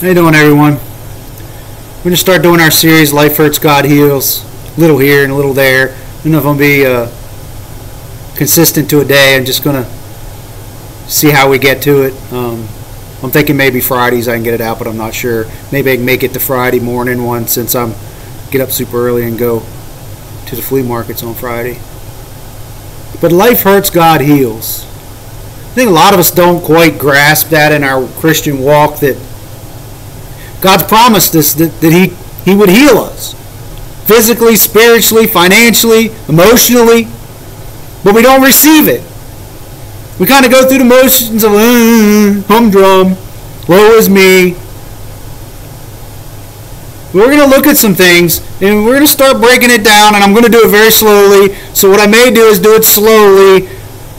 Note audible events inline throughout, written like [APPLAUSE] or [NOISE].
How you doing, everyone? We're gonna start doing our series, "Life Hurts, God Heals." A little here and a little there. I don't know if I'm gonna be uh, consistent to a day. I'm just gonna see how we get to it. Um, I'm thinking maybe Fridays I can get it out, but I'm not sure. Maybe I can make it the Friday morning one since I'm get up super early and go to the flea markets on Friday. But life hurts, God heals. I think a lot of us don't quite grasp that in our Christian walk that God's promised us that, that he, he would heal us physically, spiritually, financially, emotionally, but we don't receive it. We kind of go through the motions of uh, humdrum, woe is me. We're going to look at some things and we're going to start breaking it down, and I'm going to do it very slowly. So, what I may do is do it slowly,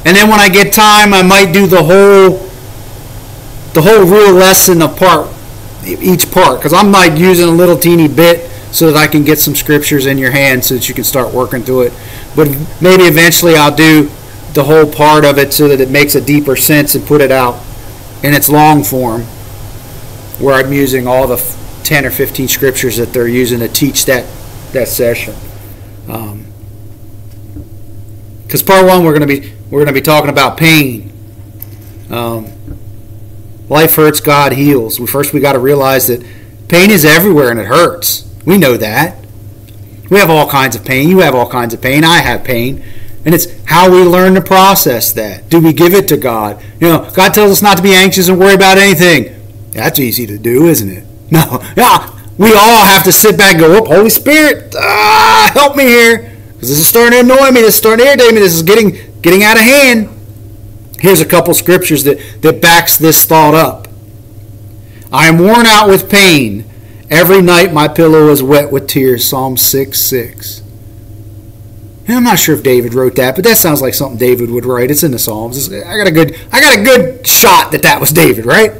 and then when I get time, I might do the whole the whole real lesson apart each part because I'm like using a little teeny bit so that I can get some scriptures in your hand so that you can start working through it. But maybe eventually I'll do the whole part of it so that it makes a deeper sense and put it out in its long form where I'm using all the 10 or 15 scriptures that they're using to teach that that session. Because um, part one we're going to be we're going to be talking about pain. Um, Life hurts, God heals. We first we got to realize that pain is everywhere and it hurts. We know that. We have all kinds of pain. You have all kinds of pain. I have pain. And it's how we learn to process that. Do we give it to God? You know, God tells us not to be anxious and worry about anything. That's easy to do, isn't it? [LAUGHS] No. Yeah. We all have to sit back and go, Holy Spirit, ah, help me here. Because this is starting to annoy me. This is starting to irritate me. This is getting getting out of hand. Here's a couple scriptures that, that backs this thought up. I am worn out with pain. Every night my pillow is wet with tears. Psalm 6 6. And I'm not sure if David wrote that, but that sounds like something David would write. It's in the Psalms. I got a good, I got a good shot that that was David, right?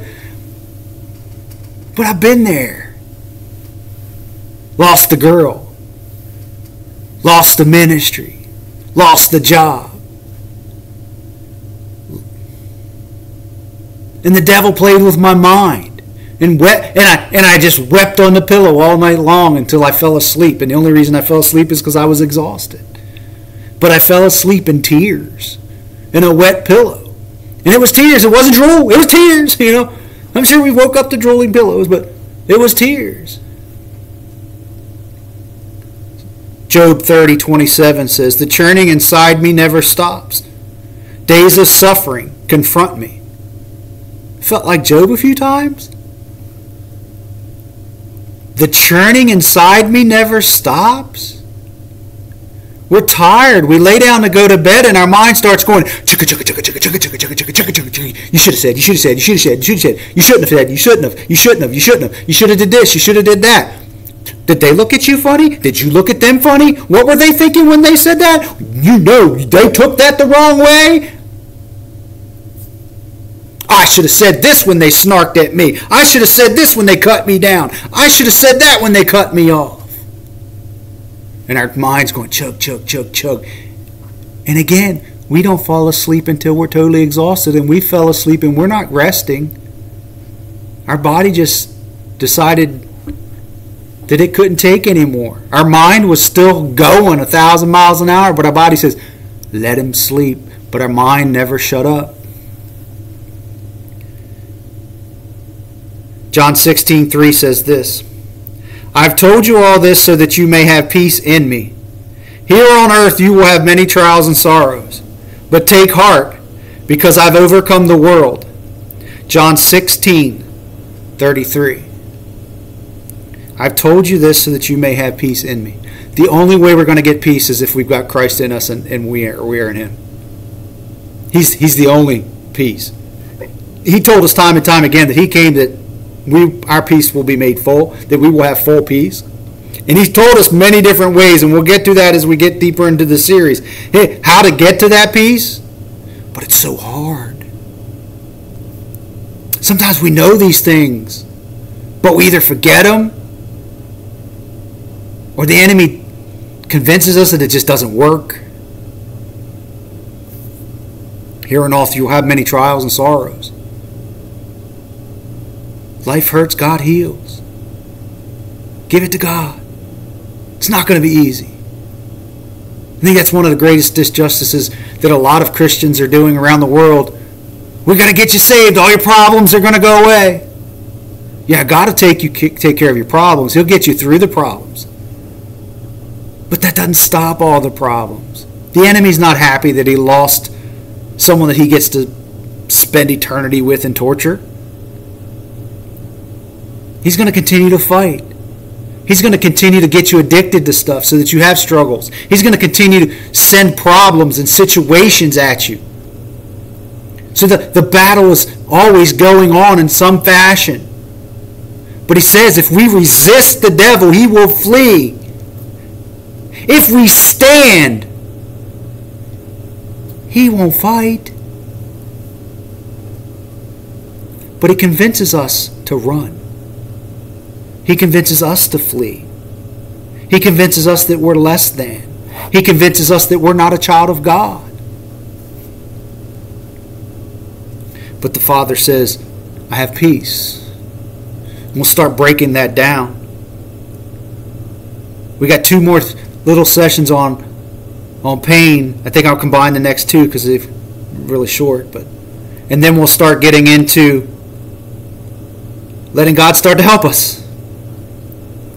But I've been there. Lost the girl. Lost the ministry. Lost the job And the devil played with my mind. And, wept, and, I, and I just wept on the pillow all night long until I fell asleep. And the only reason I fell asleep is because I was exhausted. But I fell asleep in tears, in a wet pillow. And it was tears. It wasn't drool. It was tears, you know. I'm sure we woke up to drooling pillows, but it was tears. Job 30, 27 says, The churning inside me never stops. Days of suffering confront me felt like Job a few times. The churning inside me never stops. We're tired. We lay down to go to bed and our mind starts going, you should have said, you should have said, you should have said, you should have said, you shouldn't have said, you shouldn't have, you shouldn't have, you shouldn't have, you should have did this, you should have did that. Did they look at you funny? Did you look at them funny? What were they thinking when they said that? You know, they took that the wrong way. I should have said this when they snarked at me. I should have said this when they cut me down. I should have said that when they cut me off. And our mind's going chug, chug, chug, chug. And again, we don't fall asleep until we're totally exhausted, and we fell asleep and we're not resting. Our body just decided that it couldn't take anymore. Our mind was still going a thousand miles an hour, but our body says, let him sleep. But our mind never shut up. John 16, 3 says this I've told you all this so that you may have peace in me. Here on earth you will have many trials and sorrows, but take heart, because I've overcome the world. John 16, 33. I've told you this so that you may have peace in me. The only way we're going to get peace is if we've got Christ in us and, and we, are, we are in Him. He's, he's the only peace. He told us time and time again that He came that we our peace will be made full, that we will have full peace. And he's told us many different ways, and we'll get to that as we get deeper into the series. Hey, how to get to that peace? But it's so hard. Sometimes we know these things, but we either forget them or the enemy convinces us that it just doesn't work. Here and off, you'll have many trials and sorrows. Life hurts, God heals. Give it to God. It's not going to be easy. I think that's one of the greatest injustices that a lot of Christians are doing around the world. We're going to get you saved. All your problems are going to go away. Yeah, God will take you take care of your problems. He'll get you through the problems. But that doesn't stop all the problems. The enemy's not happy that he lost someone that he gets to spend eternity with in torture. He's going to continue to fight. He's going to continue to get you addicted to stuff so that you have struggles. He's going to continue to send problems and situations at you. So the, the battle is always going on in some fashion. But he says if we resist the devil, he will flee. If we stand, he won't fight. But he convinces us to run. He convinces us to flee. He convinces us that we're less than. He convinces us that we're not a child of God. But the Father says, I have peace. And we'll start breaking that down. We got two more little sessions on on pain. I think I'll combine the next two because they're really short, but and then we'll start getting into letting God start to help us.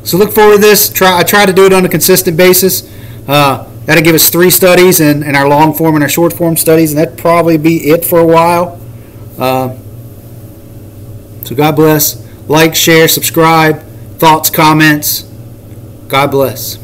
So look forward to this. Try I try to do it on a consistent basis. Uh, that'll give us three studies and, and our long form and our short form studies, and that'd probably be it for a while. Uh, so God bless. Like, share, subscribe. Thoughts, comments. God bless.